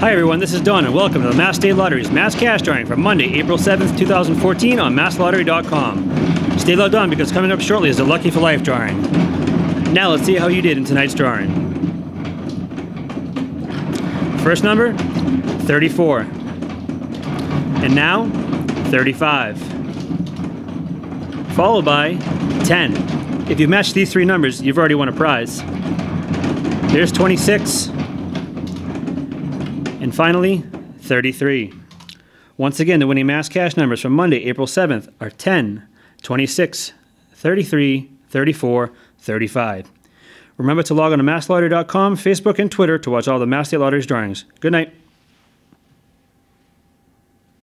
Hi everyone, this is Don and welcome to the Mass State Lottery's Mass Cash Drawing for Monday, April 7th, 2014 on masslottery.com. Stay logged on because coming up shortly is the Lucky for Life drawing. Now let's see how you did in tonight's drawing. First number, 34. And now, 35. Followed by 10. If you match these three numbers, you've already won a prize. There's 26. And finally, 33. Once again, the winning mass cash numbers from Monday, April 7th are 10, 26, 33, 34, 35. Remember to log on to masslottery.com, Facebook, and Twitter to watch all the Mass State Lottery's drawings. Good night.